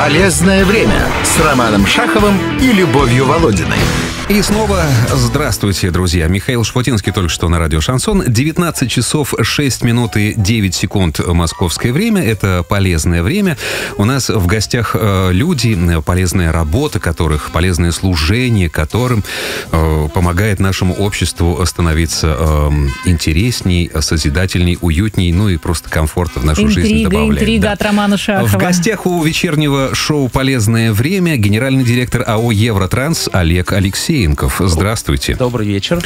Полезное время с Романом Шаховым и Любовью Володиной. И снова здравствуйте, друзья. Михаил Шпутинский только что на радио «Шансон». 19 часов 6 минут и 9 секунд московское время. Это полезное время. У нас в гостях э, люди, полезная работа которых, полезное служение которым э, помогает нашему обществу становиться э, интересней, созидательней, уютней, ну и просто комфорта в нашу интрига, жизнь добавляет. Интрига да. от Романа Шахова. В гостях у вечернего шоу «Полезное время» генеральный директор АО «Евротранс» Олег Алексеев. Маслоинков. Здравствуйте. Добрый вечер.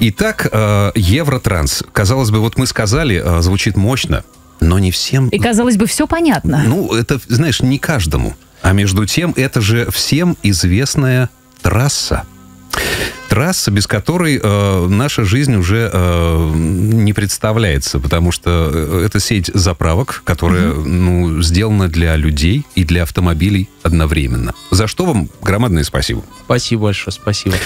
Итак, э, Евротранс. Казалось бы, вот мы сказали, э, звучит мощно, но не всем... И казалось бы, все понятно. Ну, это, знаешь, не каждому. А между тем, это же всем известная трасса трасса, без которой э, наша жизнь уже э, не представляется, потому что э, это сеть заправок, которая угу. ну, сделана для людей и для автомобилей одновременно. За что вам громадное спасибо. Спасибо большое, спасибо.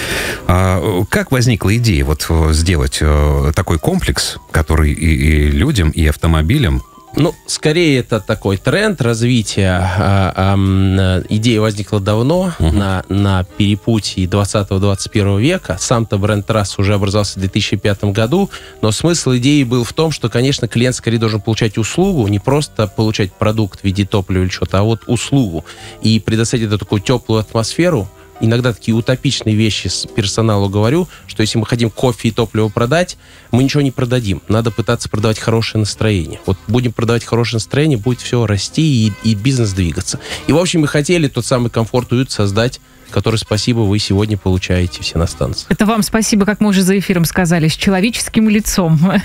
А, как возникла идея вот э, сделать э, такой комплекс, который и, и людям, и автомобилям ну, скорее это такой тренд развития. А, а, идея возникла давно, угу. на, на перепутье 20-21 века. Сам-то бренд трасс уже образовался в 2005 году, но смысл идеи был в том, что, конечно, клиент скорее должен получать услугу, не просто получать продукт в виде топлива или что-то, а вот услугу. И предоставить эту такую теплую атмосферу, иногда такие утопичные вещи с персоналу говорю, что если мы хотим кофе и топливо продать, мы ничего не продадим. Надо пытаться продавать хорошее настроение. Вот будем продавать хорошее настроение, будет все расти и, и бизнес двигаться. И, в общем, мы хотели тот самый комфорт уют создать который, спасибо, вы сегодня получаете все на станции. Это вам спасибо, как мы уже за эфиром сказали, с человеческим лицом.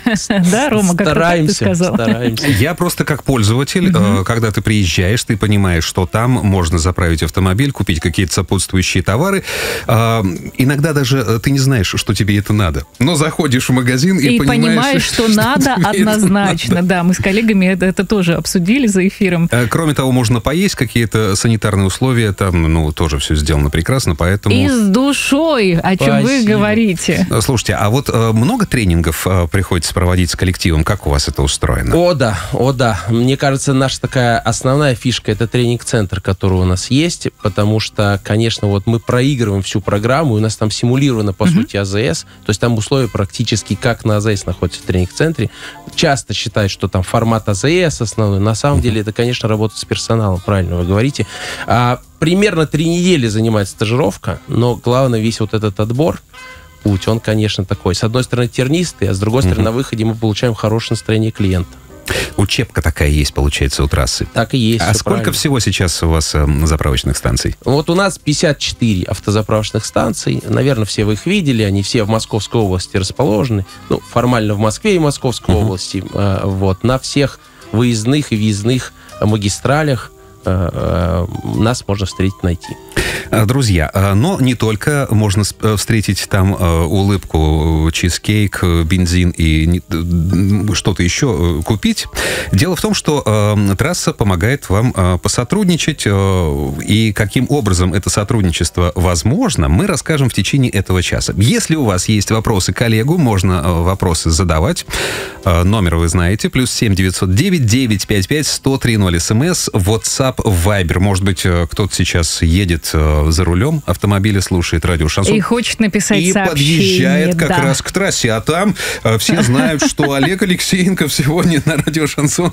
Да, Рома, как ты сказал? Стараемся. Я просто как пользователь, э, когда ты приезжаешь, ты понимаешь, что там можно заправить автомобиль, купить какие-то сопутствующие товары. А, иногда даже э, ты не знаешь, что тебе это надо. Но заходишь в магазин и, и понимаешь, что, надо однозначно. Да, мы с коллегами это, тоже обсудили за эфиром. Э, кроме того, можно поесть какие-то санитарные условия, там, ну, тоже все сделано прекрасно, поэтому... И с душой, о чем Спасибо. вы говорите. Э, слушайте, а вот э, много тренингов э, приходится проводить с коллективом? Как у вас это устроено? О, да, о, да. Мне кажется, наша такая основная фишка — это тренинг-центр, который у нас есть, потому что, конечно, вот мы проигрываем всю программу, у нас там симулировано, по mm-hmm. сути, АЗС, то есть там условия практически как на АЗС находится в тренинг-центре. Часто считают, что там формат АЗС основной. На самом mm-hmm. деле это, конечно, работа с персоналом, правильно вы говорите. А примерно три недели занимает стажировка, но главное весь вот этот отбор, путь, он, конечно, такой. С одной стороны тернистый, а с другой стороны на выходе мы получаем хорошее настроение клиента. Учебка такая есть, получается, у трассы. Так и есть. А сколько правильно. всего сейчас у вас э, заправочных станций? Вот у нас 54 автозаправочных станций. Наверное, все вы их видели. Они все в Московской области расположены. Ну, формально в Москве и Московской uh-huh. области. Э, вот. На всех выездных и въездных магистралях нас можно встретить, найти. А, друзья, а, но не только можно э, встретить там улыбку, чизкейк, бензин и что-то еще купить. Дело в том, что трасса помогает вам посотрудничать, и каким образом это сотрудничество возможно, мы расскажем в течение этого часа. Если у вас есть вопросы коллегу, можно вопросы задавать. Номер вы знаете, плюс 7 909 955 103 смс, WhatsApp Viber. Может быть, э, кто-то сейчас едет э, за рулем автомобиля, слушает радио Шансон. И хочет написать И сообщение, подъезжает как да. раз к трассе. А там э, все знают, что Олег Алексеенков сегодня на радио Шансон.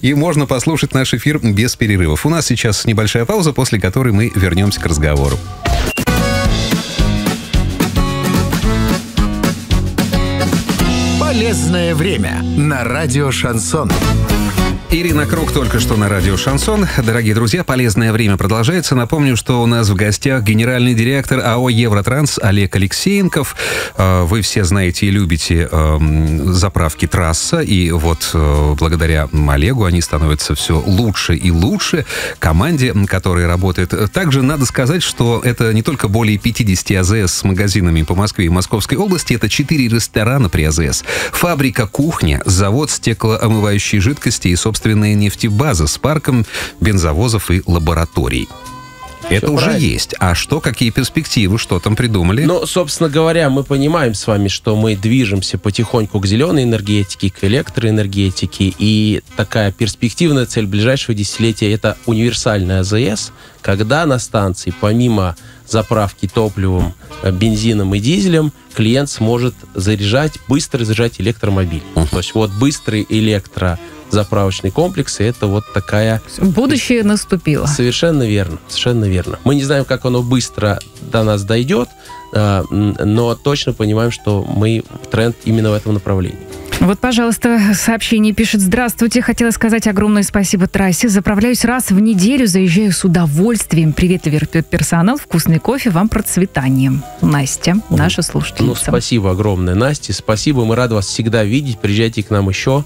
И можно послушать наш эфир без перерывов. У нас сейчас небольшая пауза, после которой мы вернемся к разговору. Полезное время на радио Шансон. Ирина Круг только что на радио «Шансон». Дорогие друзья, полезное время продолжается. Напомню, что у нас в гостях генеральный директор АО «Евротранс» Олег Алексеенков. А, вы все знаете и любите заправки «Трасса», и вот э, благодаря Олегу они становятся все лучше и лучше. Команде, которая работает. Также надо сказать, что это не только более 50 АЗС с магазинами по Москве и Московской области, это 4 ресторана при АЗС, фабрика «Кухня», завод стеклоомывающей жидкости и, собственно, собственная нефтебаза с парком бензовозов и лабораторий. Это Все уже правильно. есть. А что, какие перспективы, что там придумали? Ну, собственно говоря, мы понимаем с вами, что мы движемся потихоньку к зеленой энергетике, к электроэнергетике. И такая перспективная цель ближайшего десятилетия – это универсальная АЗС, когда на станции, помимо заправки топливом, э, бензином и дизелем, клиент сможет заряжать, быстро заряжать электромобиль. То есть вот быстрый электрозаправочный комплекс – это вот такая Будущее наступило. Совершенно верно, совершенно верно. Мы не знаем, как оно быстро до нас дойдет, э, но точно понимаем, что мы тренд именно в этом направлении. Вот, пожалуйста, сообщение пишет. Здравствуйте, хотела сказать огромное спасибо трассе. Заправляюсь раз в неделю, заезжаю с удовольствием. Привет, персонал, вкусный кофе, вам процветания. Настя, наша Ну, слушательница. спасибо огромное, Насте. Спасибо, мы рады вас всегда видеть. Приезжайте к нам еще.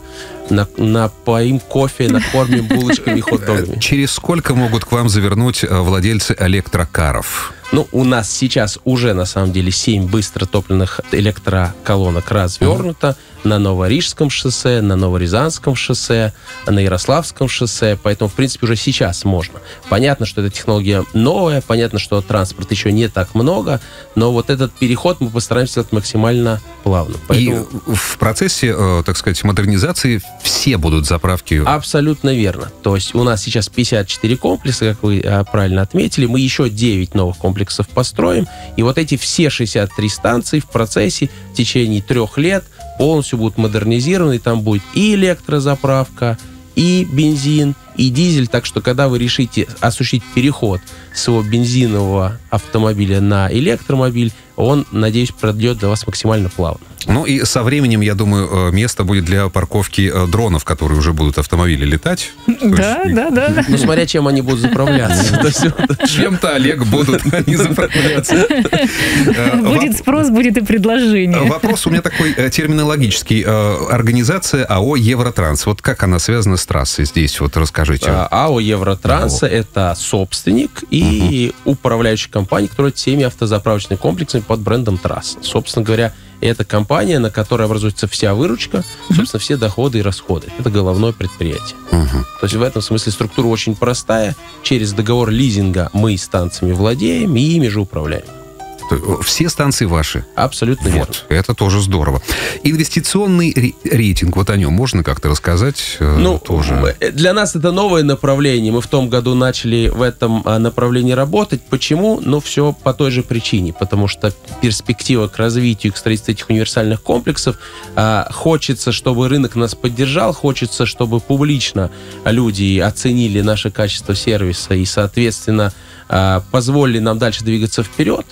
На, напоим кофе, накормим булочками и хот-догами. Через сколько могут к вам завернуть э, владельцы электрокаров? Ну, у нас сейчас уже, на самом деле, 7 быстротопливных электроколонок развернуто на Новорижском шоссе, на Новорязанском шоссе, на Ярославском шоссе. Поэтому, в принципе, уже сейчас можно. Понятно, что эта технология новая, понятно, что транспорта еще не так много, но вот этот переход мы постараемся сделать максимально плавным. Поэтому... И в процессе, э, так сказать, модернизации все будут заправки. Абсолютно верно. То есть у нас сейчас 54 комплекса, как вы а, правильно отметили. Мы еще 9 новых комплексов построим. И вот эти все 63 станции в процессе в течение трех лет полностью будут модернизированы. Там будет и электрозаправка, и бензин, и дизель. Так что, когда вы решите осуществить переход своего бензинового автомобиля на электромобиль, он, надеюсь, продлет для вас максимально плавно. Ну и со временем, я думаю, э, место будет для парковки э, дронов, которые уже будут автомобили летать. Да, да, да. да. Ну, смотря чем они будут заправляться. То есть, Чем-то, Олег, будут они заправляться. Э, Будет спрос, будет и предложение. Вопрос у меня такой терминологический. Организация АО «Евротранс». Вот как она связана с трассой здесь? Вот расскажите. А, АО Евротранса это собственник и управляющая компания, которая всеми автозаправочными комплексами под брендом Трасс. Собственно говоря, это компания, на которой образуется вся выручка, собственно, все доходы и расходы. Это головное предприятие. Мгм. То есть в этом смысле структура очень простая. Через договор лизинга мы станциями владеем и ими же управляем. Э, Все станции ваши. Абсолютно верно. Вот, это тоже здорово. Инвестиционный ре- рейтинг, вот о нем можно как-то рассказать? э, Ну, тоже. э, для нас это новое направление. Мы в том году начали в этом а, направлении работать. Почему? Ну, все по той же причине. Потому что перспектива к развитию, к строительству этих универсальных комплексов, а, хочется, чтобы рынок нас поддержал, хочется, чтобы публично люди оценили наше качество сервиса и, соответственно, а, позволили нам дальше двигаться вперед.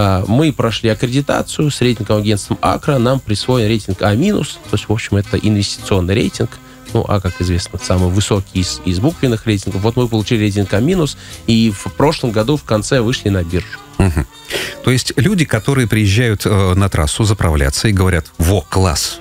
А, Мы прошли аккредитацию с рейтинговым агентством Акра, нам присвоен рейтинг А-, то есть, в общем, это инвестиционный рейтинг. Ну, А, как известно, самый высокий из, из буквенных рейтингов. Вот мы получили рейтинг А-, и в прошлом году в конце вышли на биржу. Мгм. То есть люди, которые приезжают э, на трассу заправляться и говорят, во, класс,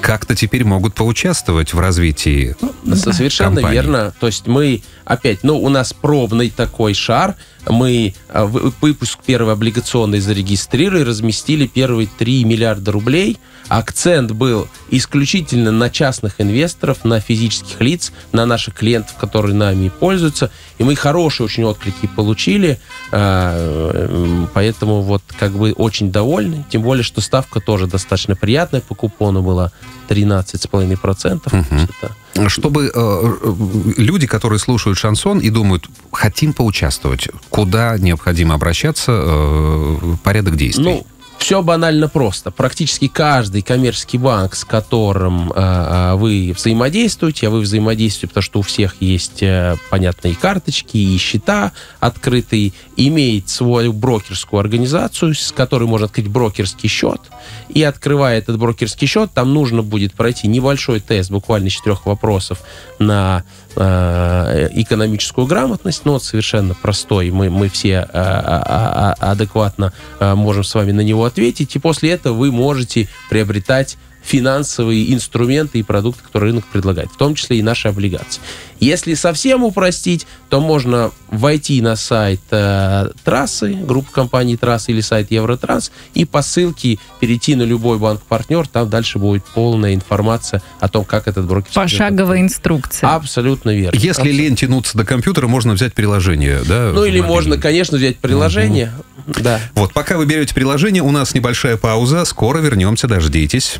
как-то теперь могут поучаствовать в развитии. Со- Совершенно компании. верно. То есть мы опять, ну, у нас пробный такой шар. Мы вы- выпуск первый облигационный зарегистрировали, разместили первые 3 миллиарда рублей. Акцент был исключительно на частных инвесторов, на физических лиц, на наших клиентов, которые нами пользуются. И мы хорошие очень отклики получили. М, Поэтому вот как бы очень довольны. Тем более, что ставка тоже достаточно приятная по купону была 13,5%. То есть это Чтобы э, э, люди, которые слушают шансон и думают, хотим поучаствовать, куда необходимо обращаться, э, порядок действий? Ну, все банально просто. Практически каждый коммерческий банк, с которым а, а, вы взаимодействуете, а вы взаимодействуете, потому что у всех есть э, понятные карточки и счета открытые, имеет свою брокерскую организацию, с которой можно открыть брокерский счет. И открывая этот брокерский счет, там нужно будет пройти небольшой тест, буквально четырех вопросов на э, экономическую грамотность, но он совершенно простой, мы, мы все э, а- адекватно э, можем с вами на него ответить, и после этого вы можете приобретать финансовые инструменты и продукты, которые рынок предлагает, в том числе и наши облигации. Если совсем упростить, то можно войти на сайт э, трассы, группы компаний трассы или сайт Евротранс, и по ссылке перейти на любой банк-партнер, там дальше будет полная информация о том, как этот брокер... Пошаговая инструкция. Абсолютно верно. Если Абсолютно. лень тянуться до компьютера, можно взять приложение, да? Ну или можно, конечно, взять приложение. Да. Вот, пока вы берете приложение, у нас небольшая пауза. Скоро вернемся, дождитесь.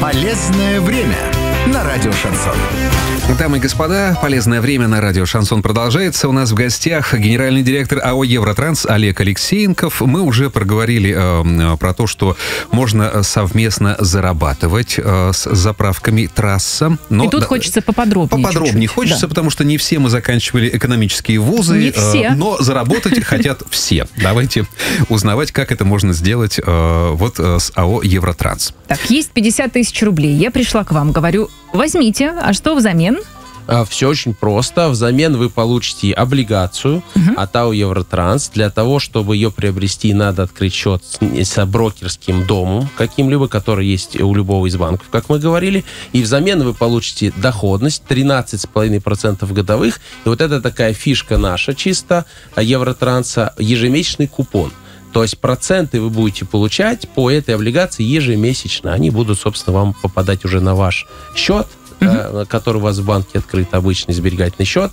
Полезное время на радио Шансон. Дамы и господа, полезное время на радио «Шансон» продолжается. У нас в гостях генеральный директор АО «Евротранс» Олег Алексеенков. Мы уже проговорили э, про то, что можно совместно зарабатывать э, с заправками трасса. Но, И тут да, хочется поподробнее. Поподробнее чуть-чуть. хочется, Да. потому что не все мы заканчивали экономические вузы, Не все. э, но заработать хотят все. Давайте узнавать, как это можно сделать э, вот э, с АО «Евротранс». Так, есть 50 тысяч рублей. Я пришла к вам, говорю, возьмите, а что взамен? Все очень просто. Взамен вы получите облигацию от АО Евротранс. Для того, чтобы ее приобрести, надо открыть счет с, с брокерским домом каким-либо, который есть у любого из банков, как мы говорили. И взамен вы получите доходность 13,5% годовых. И вот это такая фишка наша чисто а, Евротранса, ежемесячный купон. То есть проценты вы будете получать по этой облигации ежемесячно. Они будут, собственно, вам попадать уже на ваш счет, э, который у вас в банке открыт, обычный сберегательный счет.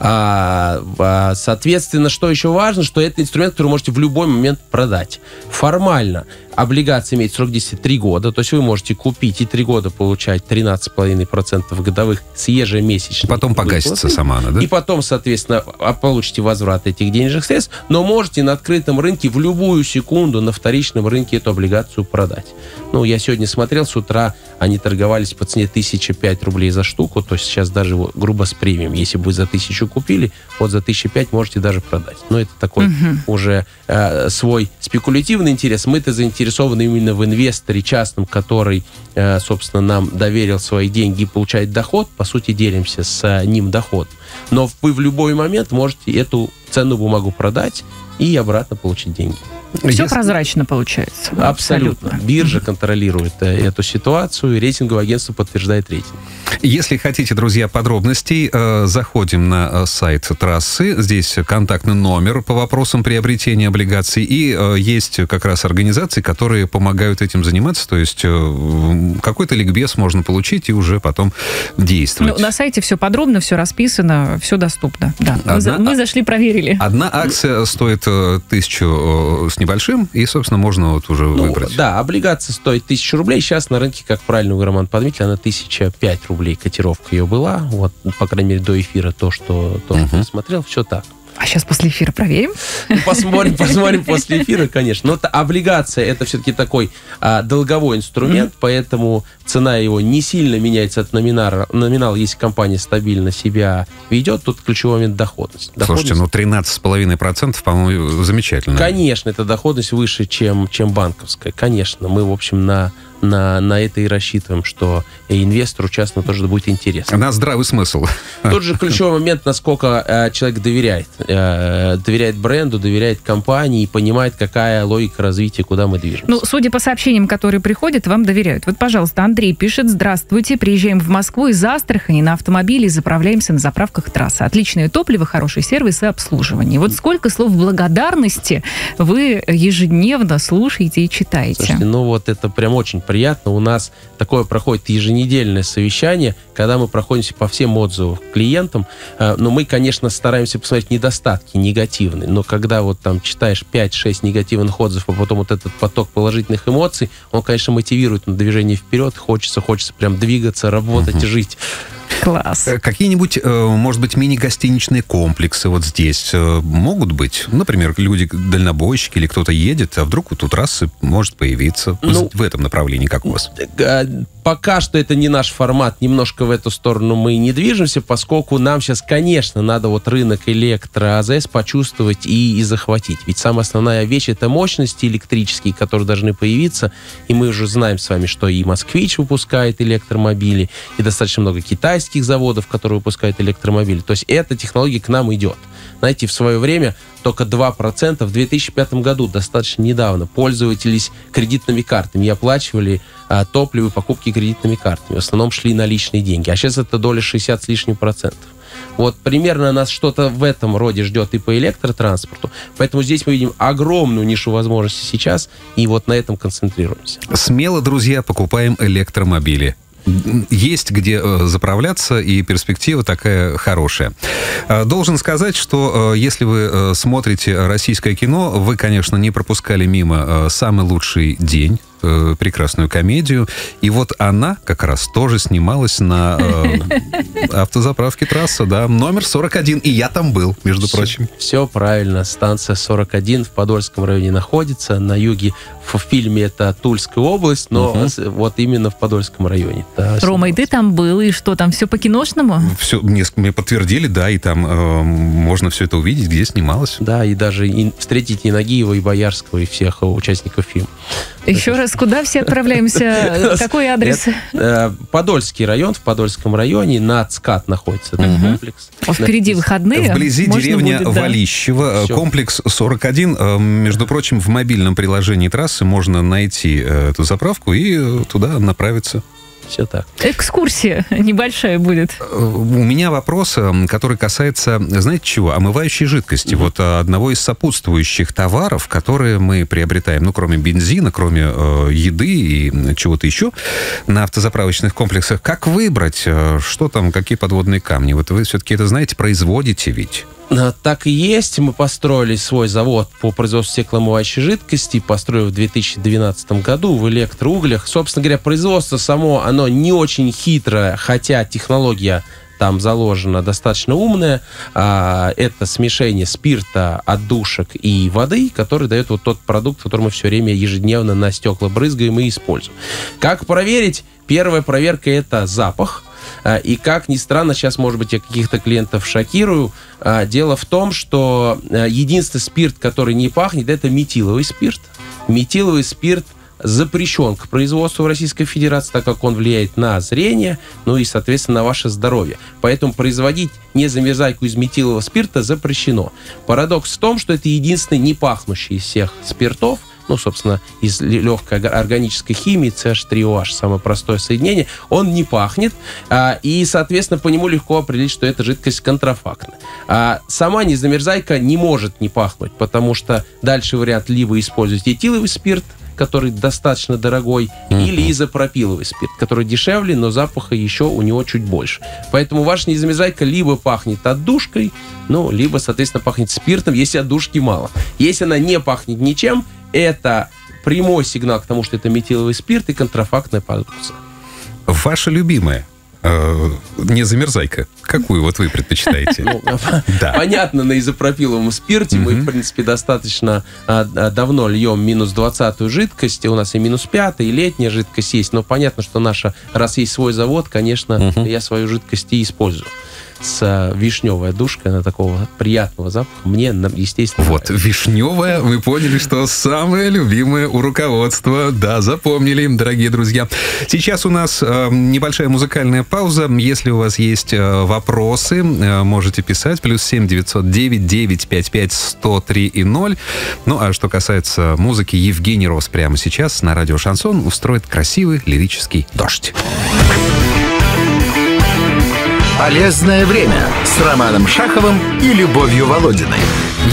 А, а, соответственно, что еще важно, что это инструмент, который вы можете в любой момент продать. Формально облигация имеет срок действия 3 года, то есть вы можете купить и 3 года получать 13,5% годовых с ежемесячной Потом погасится выплатой. сама она, да? И потом, соответственно, а, получите возврат этих денежных средств, но можете на открытом рынке в любую секунду на вторичном рынке эту облигацию продать. Ну, я сегодня смотрел, с утра они торговались по цене 1005 рублей за штуку, то есть сейчас даже вот, грубо с премиум. Если бы вы за 1000 купили, вот за 1005 можете даже продать. Но это такой уже э, свой спекулятивный интерес. Мы-то заинтересованы именно в инвесторе частном, который, э, собственно, нам доверил свои деньги и получает доход. По сути, делимся с э, ним доход. Но вы в любой момент можете эту ценную бумагу продать и обратно получить деньги. Все Если- прозрачно получается. Абсолютно. Биржа контролирует э, эту ситуацию, и рейтинговое агентство подтверждает рейтинг. Если хотите, друзья, подробностей, э, заходим на э, сайт трассы. Здесь контактный номер по вопросам приобретения облигаций. И э, есть как раз организации, которые помогают этим заниматься. То есть э, какой-то ликбез можно получить и уже потом действовать. Ну, на сайте все подробно, все расписано, все доступно. Да. Мы, за- Одна- мы зашли, проверили. Одна акция стоит э, тысячу э, с небольшим, и, собственно, можно вот уже Ну, выбрать. да, облигация стоит 1000 рублей. Сейчас на рынке, как правильно Роман, подметили, она 1005 рублей котировка ее была. Вот, по крайней мере, до эфира то, что, то, что я смотрел, все так. А сейчас после эфира проверим. Ну, Посмотрим, посмотрим после эфира, конечно. Но облигация это все-таки такой а, долговой инструмент, поэтому цена его не сильно меняется от номинала. Номинал, если компания стабильно себя ведет, тут ключевой момент доходность. Слушайте, Доходность- ну 13,5%, по-моему, замечательно. Конечно, это доходность выше, чем, чем банковская. Конечно, мы, в общем, на, на, на это и рассчитываем, что инвестору частно тоже будет интересно. На здравый смысл. Тут же ключевой момент, насколько э, человек доверяет. Э, доверяет бренду, доверяет компании и понимает, какая логика развития, куда мы движемся. Ну, судя по сообщениям, которые приходят, вам доверяют. Вот, пожалуйста, Андрей пишет, здравствуйте, приезжаем в Москву из Астрахани на автомобиле и заправляемся на заправках трассы. Отличное топливо, хороший сервис и обслуживание. Вот сколько слов благодарности вы ежедневно слушаете и читаете? Слушайте, ну вот это прям очень приятно. У нас такое проходит еженедельное совещание, когда мы проходимся по всем отзывам клиентам. Э, Но мы, конечно, стараемся посмотреть недостатки негативные. Но когда вот там читаешь 5-6 негативных отзывов, а потом вот этот поток положительных эмоций, он, конечно, мотивирует на движение вперед. Хочется, хочется прям двигаться, работать, жить. Класс. Э, Какие-нибудь, э, может быть, мини-гостиничные комплексы вот здесь э, могут быть? Например, люди, дальнобойщики или кто-то едет, а вдруг вот у трассы может появиться Ну, в этом направлении, как у вас? Пока что это не наш формат, немножко в эту сторону мы не движемся, поскольку нам сейчас, конечно, надо вот рынок электро АЗС почувствовать и, и захватить. Ведь самая основная вещь это мощности электрические, которые должны появиться. И мы уже знаем с вами, что и Москвич выпускает электромобили, и достаточно много китайских заводов, которые выпускают электромобили. То есть эта технология к нам идет. Знаете, в свое время только 2% в 2005 году, достаточно недавно, пользовались кредитными картами и оплачивали а, топливо и покупки кредитными картами. В основном шли наличные деньги. А сейчас это доля 60 с лишним процентов. Вот примерно нас что-то в этом роде ждет и по электротранспорту. Поэтому здесь мы видим огромную нишу возможностей сейчас, и вот на этом концентрируемся. Смело, друзья, покупаем электромобили есть где э, заправляться, и перспектива такая хорошая. Э, должен сказать, что э, если вы смотрите российское кино, вы, конечно, не пропускали мимо «Самый лучший день», э, прекрасную комедию. И вот она как раз тоже снималась на э, автозаправке трасса, да, номер 41. И я там был, между все, прочим. Все правильно. Станция 41 в Подольском районе находится. На юге в фильме это Тульская область, но угу. вот именно в Подольском районе. Да, Рома, и ты там был, и что, там все по-киношному? Все, мне, мне подтвердили, да, и там э, можно все это увидеть, где снималось. Да, и даже и, встретить и Нагиева, и Боярского, и всех участников фильма. Еще раз, куда все отправляемся? Какой адрес? Э, Подольский район, в Подольском районе, на ЦКАТ находится этот комплекс. Впереди выходные. Вблизи деревня Валищево, комплекс 41. Э, между прочим, в мобильном приложении трассы можно найти э, эту заправку и туда направиться. Все так. Экскурсия небольшая будет. У меня вопрос, который касается, знаете чего, омывающей жидкости. Mm-hmm. Вот одного из сопутствующих товаров, которые мы приобретаем, ну, кроме бензина, кроме э, еды и чего-то еще на автозаправочных комплексах. Как выбрать, э, что там, какие подводные камни? Вот вы все-таки это знаете, производите ведь. А, так и есть. Мы построили свой завод по производству стеклоомывающей жидкости, построили в 2012 году в электроуглях. Собственно говоря, производство само, оно не очень хитрое, хотя технология там заложена достаточно умная. А, это смешение спирта, отдушек и воды, который дает вот тот продукт, который мы все время ежедневно на стекла брызгаем и используем. Как проверить? Первая проверка – это запах. А, и как ни странно, сейчас, может быть, я каких-то клиентов шокирую. А, дело в том, что а, единственный спирт, который не пахнет, это метиловый спирт. Метиловый спирт запрещен к производству в Российской Федерации, так как он влияет на зрение, ну и, соответственно, на ваше здоровье. Поэтому производить незамерзайку из метилового спирта запрещено. Парадокс в том, что это единственный не пахнущий из всех спиртов – ну, собственно, из легкой органической химии, CH3OH, самое простое соединение, он не пахнет, а, и, соответственно, по нему легко определить, что эта жидкость контрафактная. А сама незамерзайка не может не пахнуть, потому что дальше вариант либо использовать этиловый спирт, который достаточно дорогой, mm-hmm. или изопропиловый спирт, который дешевле, но запаха еще у него чуть больше. Поэтому ваша незамерзайка либо пахнет отдушкой, ну, либо, соответственно, пахнет спиртом, если отдушки мало. Если она не пахнет ничем, это прямой сигнал к тому, что это метиловый спирт и контрафактная продукция. Ваша любимая э, не замерзайка. Какую вот вы предпочитаете? Ну, да. Понятно, на изопропиловом спирте мы, в принципе, достаточно а, а, давно льем минус 20 жидкость. У нас и минус 5, и летняя жидкость есть. Но понятно, что наша, раз есть свой завод, конечно, я свою жидкость и использую с вишневой душкой, она такого приятного запаха. Мне, естественно, Вот, нравится. вишневая, вы поняли, что самое любимое у руководства. Да, запомнили, дорогие друзья. Сейчас у нас э, небольшая музыкальная пауза. Если у вас есть э, вопросы, э, можете писать. Плюс семь девятьсот девять девять пять пять сто три и ноль. Ну, а что касается музыки, Евгений Рос прямо сейчас на радио «Шансон» устроит красивый лирический дождь. Полезное время с Романом Шаховым и Любовью Володиной.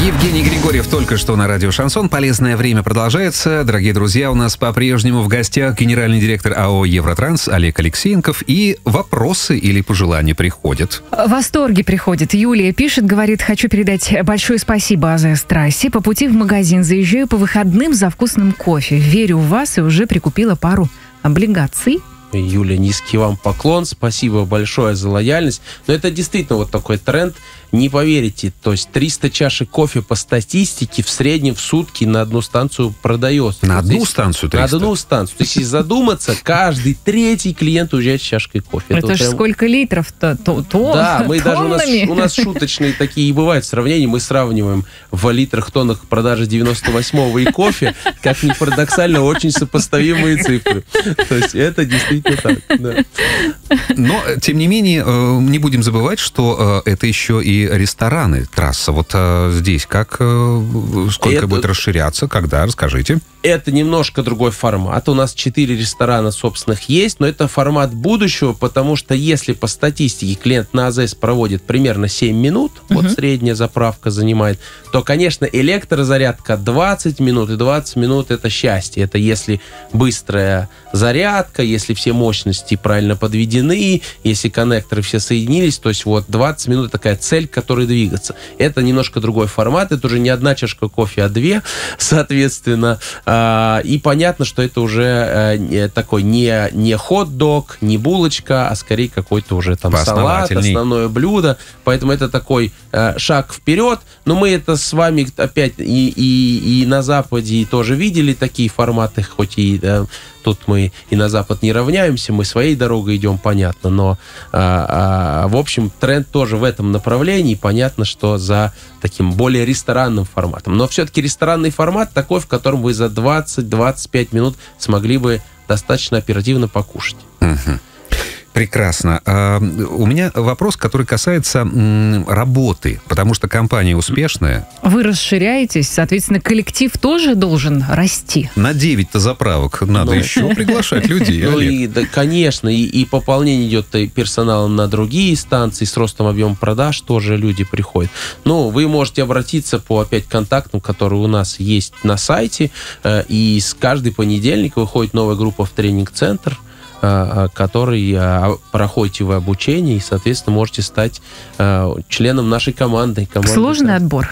Евгений Григорьев только что на радио «Шансон». Полезное время продолжается. Дорогие друзья, у нас по-прежнему в гостях генеральный директор АО «Евротранс» Олег Алексеенков. И вопросы или пожелания приходят. Восторги приходят. Юлия пишет, говорит, хочу передать большое спасибо АЗС трассе. По пути в магазин заезжаю по выходным за вкусным кофе. Верю в вас и уже прикупила пару облигаций Юля, низкий вам поклон, спасибо большое за лояльность. Но это действительно вот такой тренд, не поверите, то есть 300 чашек кофе по статистике в среднем в сутки на одну станцию продается. На одну Здесь- станцию На 300? одну станцию. То есть, если задуматься, каждый третий клиент уезжает с чашкой кофе. Это вот ж прям- сколько литров-то? То, то- Да, мы даже у нас, у нас шуточные такие и бывают сравнения. Мы сравниваем в литрах, тоннах продажи 98-го и кофе, как ни парадоксально, очень сопоставимые цифры. То есть это действительно так. да. Но, тем не менее, э, не будем забывать, что э, это еще и рестораны, трасса. Вот э, здесь как, э, сколько Это- будет расширяться, когда, расскажите. Это немножко другой формат. У нас 4 ресторана собственных есть, но это формат будущего, потому что если по статистике клиент на АЗС проводит примерно 7 минут, вот средняя заправка занимает, то, конечно, электрозарядка 20 минут и 20 минут это счастье. Это если быстрая зарядка, если все мощности правильно подведены, если коннекторы все соединились, то есть вот 20 минут такая цель, к которой двигаться. Это немножко другой формат, это уже не одна чашка кофе, а две, соответственно. А, И понятно, что это уже э, такой не, не хот-дог, не булочка, а скорее какой-то уже там салат, основное блюдо. Поэтому это такой э, шаг вперед. Но мы это с вами опять и, и, и на Западе тоже видели такие форматы, хоть и э, тут мы и на Запад не равняемся, мы своей дорогой идем, понятно. Но, а, а, в общем, тренд тоже в этом направлении. Понятно, что за таким более ресторанным форматом. Но все-таки ресторанный формат такой, в котором вы за 20-25 минут смогли бы достаточно оперативно покушать. Мгм. Прекрасно. А, У меня вопрос, который касается работы, потому что компания успешная. Вы расширяетесь, соответственно, коллектив тоже должен расти. На 9-то заправок надо Ну. еще приглашать людей. Ну и, да, конечно, и, и пополнение идет и персоналом на другие станции, с ростом объема продаж тоже люди приходят. Ну, вы можете обратиться по опять контактам, которые у нас есть на сайте, э, и с каждый понедельник выходит новая группа в тренинг-центр, который э, проходите вы обучение и, соответственно, можете стать э, членом нашей команды. команды Сложный отбор.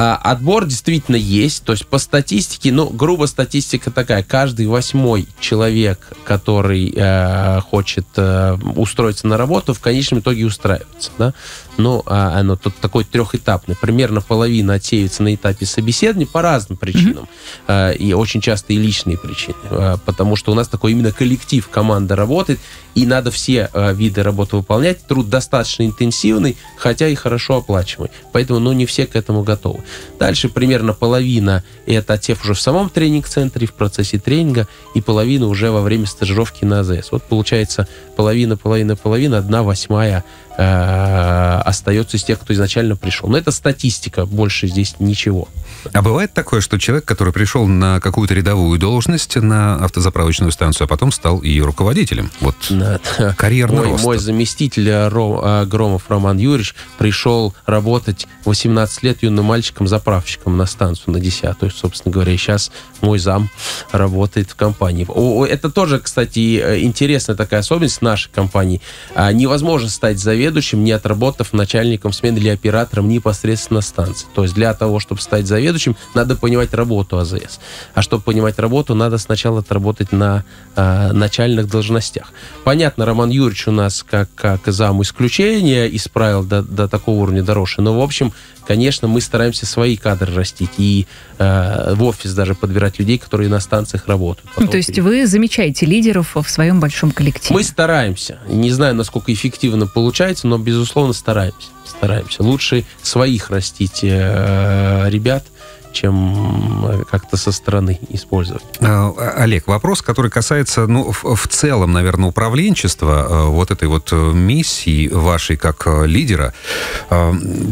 А, Отбор действительно есть, то есть по статистике, ну, грубо статистика такая, каждый восьмой человек, который э, хочет э, устроиться на работу, в конечном итоге устраивается, да, ну, а, оно тут такой трехэтапный, примерно половина отсеивается на этапе собеседования по разным причинам, Э, и очень часто и личные причины, э, потому что у нас такой именно коллектив, команда работает, и надо все э, виды работы выполнять, труд достаточно интенсивный, хотя и хорошо оплачиваемый, поэтому, ну, не все к этому готовы. Дальше примерно половина это отсев уже в самом тренинг-центре, в процессе тренинга, и половина уже во время стажировки на АЗС. Вот получается половина, половина, половина, одна восьмая э, остается из тех, кто изначально пришел. Но это статистика, больше здесь ничего. А бывает такое, что человек, который пришел на какую-то рядовую должность на автозаправочную станцию, а потом стал ее руководителем? Вот карьерный Мой, рост. мой заместитель э, Ро- э, Громов Роман Юрьевич пришел работать 18 лет юным мальчиком-заправщиком на станцию на 10 То есть, собственно говоря, сейчас мой зам работает в компании. О, это тоже, кстати, интересная такая особенность нашей компании. А, Невозможно стать заведующим, не отработав начальником смены или оператором непосредственно станции. То есть для того, чтобы стать заведующим, надо понимать работу АЗС. А чтобы понимать работу, надо сначала отработать на э, начальных должностях. Понятно, Роман Юрьевич у нас как, как зам исключение исправил до, до такого уровня дороже. Но, в общем, конечно, мы стараемся свои кадры растить и э, в офис даже подбирать людей, которые на станциях работают. Ну, Потом то есть перед- вы замечаете лидеров в своем большом коллективе. мы стараемся. Не знаю, насколько эффективно получается, но, безусловно, стараемся. Стараемся. Лучше своих растить э, ребят, чем э, как-то со стороны использовать. А, Олег, вопрос, который касается, ну, в, в целом, наверное, управленчества, э, вот этой вот миссии вашей как лидера,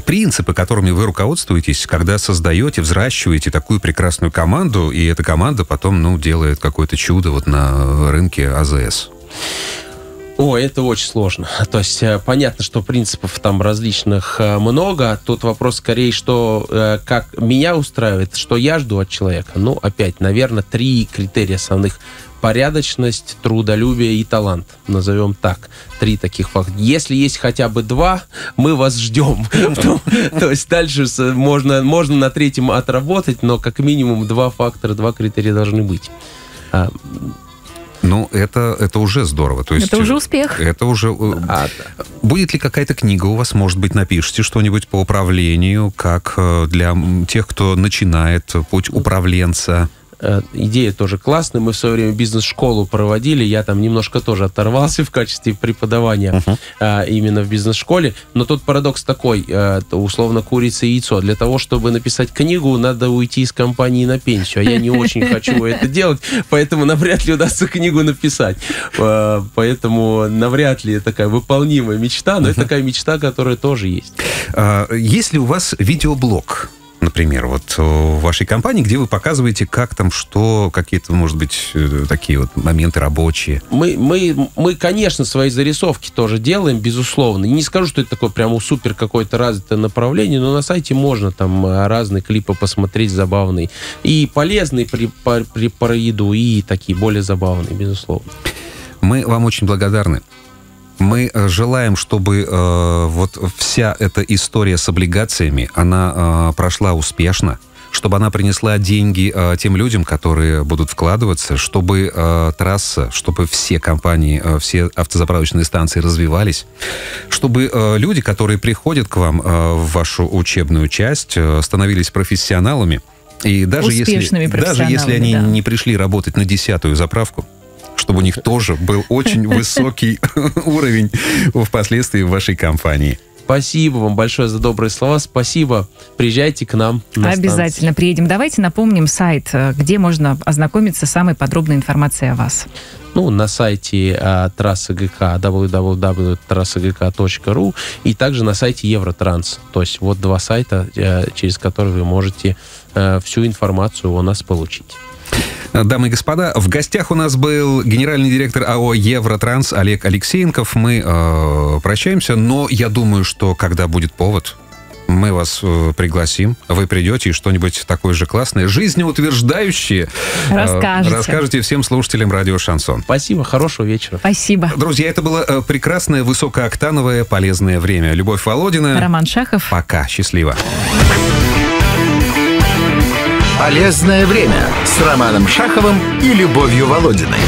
принципы, которыми вы руководствуетесь, когда создаете, взращиваете такую прекрасную команду, и эта команда потом, ну, делает какое-то чудо вот на рынке АЗС. О, это очень сложно. То есть э, понятно, что принципов там различных э, много. Тут вопрос скорее, что э, как меня устраивает, что я жду от человека. Ну, опять, наверное, три критерия основных. Порядочность, трудолюбие и талант. Назовем так. Три таких факта. Если есть хотя бы два, мы вас ждем. То есть дальше можно, можно на третьем отработать, но как минимум два фактора, два критерия должны быть. Ну, это, это уже здорово. То есть, Это уже успех. Это уже... э, А, Будет ли какая-то книга у вас, может быть, напишите что-нибудь по управлению, как э, для тех, кто начинает путь управленца? Э, Идея тоже классная. Мы в свое время бизнес-школу проводили. Я там немножко тоже оторвался в качестве преподавания а, именно в бизнес-школе. Но тут парадокс такой, э, условно курица и яйцо. Для того, чтобы написать книгу, надо уйти из компании на пенсию. А я не очень хочу это делать, поэтому навряд ли удастся книгу написать. Поэтому навряд ли такая выполнимая мечта, но это такая мечта, которая тоже есть. А, Есть ли у вас видеоблог? Например, вот в вашей компании, где вы показываете, как там что, какие-то, может быть, э, такие вот моменты рабочие. Мы, мы, мы, конечно, свои зарисовки тоже делаем, безусловно. Не скажу, что это такое прямо супер какое-то развитое направление, но на сайте можно там э, разные клипы посмотреть забавные. И полезные при, по- при- про еду, и такие более забавные, безусловно. Мы вам очень благодарны. Мы э, желаем, чтобы э, вот вся эта история с облигациями, она э, прошла успешно, чтобы она принесла деньги э, тем людям, которые будут вкладываться, чтобы э, трасса, чтобы все компании, э, все автозаправочные станции развивались, чтобы э, люди, которые приходят к вам э, в вашу учебную часть, э, становились профессионалами. И даже если, даже если они да. не пришли работать на десятую заправку, чтобы у них тоже был очень высокий уровень впоследствии в вашей компании. Спасибо вам большое за добрые слова. Спасибо. Приезжайте к нам. на Обязательно приедем. Давайте напомним сайт, э, где можно ознакомиться с самой подробной информацией о вас. Ну, на сайте а, трассы ГК www.трассагк.ру и также на сайте Евротранс. То есть вот два сайта, э, через которые вы можете э, всю информацию о нас получить. Дамы и господа, в гостях у нас был генеральный директор АО «Евротранс» Олег Алексеенков. Мы э, прощаемся, но я думаю, что когда будет повод, мы вас э, пригласим, вы придете и что-нибудь такое же классное, жизнеутверждающее э, Расскажете. расскажете всем слушателям радио «Шансон». Спасибо, хорошего вечера. Спасибо. Друзья, это было э, прекрасное, высокооктановое, полезное время. Любовь Володина. Роман Шахов. Пока. Счастливо. Полезное время с Романом Шаховым и Любовью Володиной.